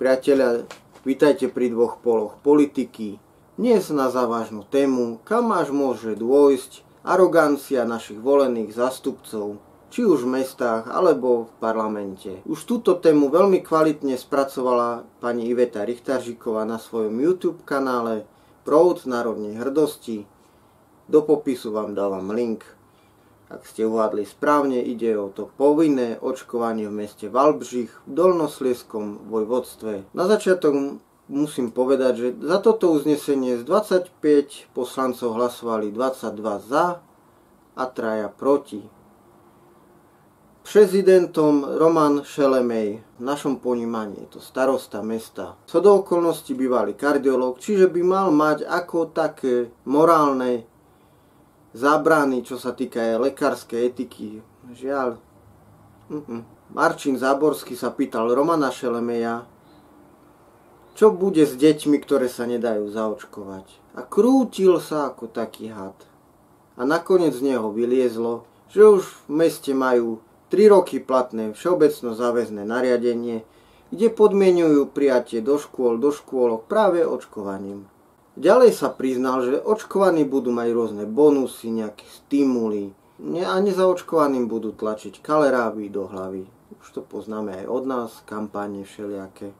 Priatelia, vítajte pri dvoch poloch politiky. Dnes na závažnú tému, kam až môže dôjsť arogancia našich volených zástupcov, či už v mestách alebo v parlamente. Už túto tému veľmi kvalitne spracovala pani Iveta Richtaržiková na svojom YouTube kanále Proud národnej hrdosti. Do popisu vám dávam link. Ak ste uvádli správne, ide o to povinné očkovanie v meste Valbřich v Dolnoslieskom vojvodstve. Na začiatok musím povedať, že za toto uznesenie z 25 poslancov hlasovali 22 za a traja proti. Prezidentom Roman Šelemej v našom ponímaní je to starosta mesta. Co do okolností bývalý kardiolog, čiže by mal mať ako také morálne zábrany, čo sa týka aj lekárskej etiky. Žiaľ. Mm-mm. Marčin Záborský sa pýtal Romana Šelemeja, čo bude s deťmi, ktoré sa nedajú zaočkovať. A krútil sa ako taký had. A nakoniec z neho vyliezlo, že už v meste majú 3 roky platné všeobecno záväzné nariadenie, kde podmienujú prijatie do škôl, do škôlok práve očkovaním. Ďalej sa priznal, že očkovaní budú mať rôzne bonusy, nejaké stimuly a nezaočkovaným budú tlačiť kaleráby do hlavy. Už to poznáme aj od nás, kampáne všelijaké.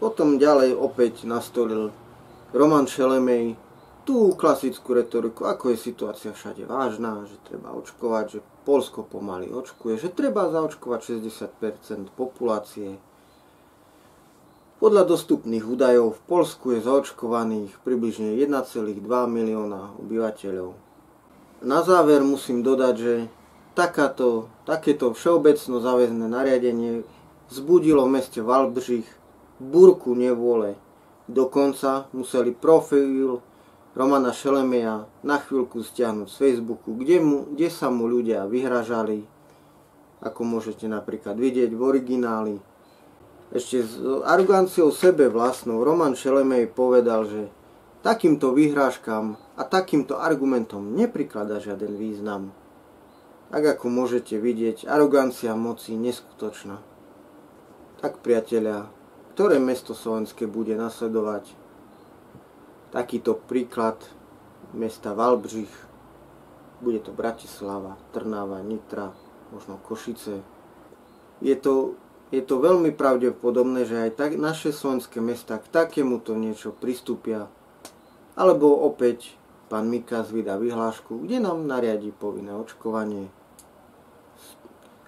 Potom ďalej opäť nastolil Roman Šelemej tú klasickú retoriku, ako je situácia všade vážna, že treba očkovať, že Polsko pomaly očkuje, že treba zaočkovať 60% populácie, podľa dostupných údajov v Polsku je zaočkovaných približne 1,2 milióna obyvateľov. Na záver musím dodať, že takáto, takéto všeobecno záväzné nariadenie vzbudilo v meste Valbřich burku nevôle. Dokonca museli profil Romana Šelemeja na chvíľku stiahnuť z Facebooku, kde, mu, kde sa mu ľudia vyhražali, ako môžete napríklad vidieť v origináli ešte s aroganciou sebe vlastnou Roman Šelemej povedal, že takýmto vyhrážkam a takýmto argumentom neprikladá žiaden význam. Tak ako môžete vidieť, arogancia moci neskutočná. Tak priatelia, ktoré mesto slovenské bude nasledovať takýto príklad mesta Valbřich, bude to Bratislava, Trnava, Nitra, možno Košice. Je to je to veľmi pravdepodobné, že aj tak naše slovenské mesta k takémuto niečo pristúpia. Alebo opäť pán Mikas vydá vyhlášku, kde nám nariadi povinné očkovanie.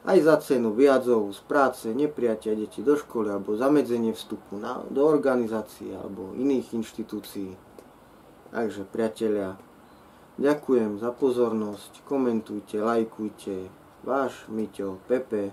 Aj za cenu viacov z práce, nepriatia detí do školy alebo zamedzenie vstupu na, do organizácií alebo iných inštitúcií. Takže priatelia, ďakujem za pozornosť, komentujte, lajkujte. Váš Miťo Pepe